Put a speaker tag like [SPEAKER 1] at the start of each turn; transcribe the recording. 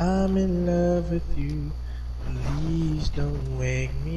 [SPEAKER 1] I'm in love with you. Please don't wake me.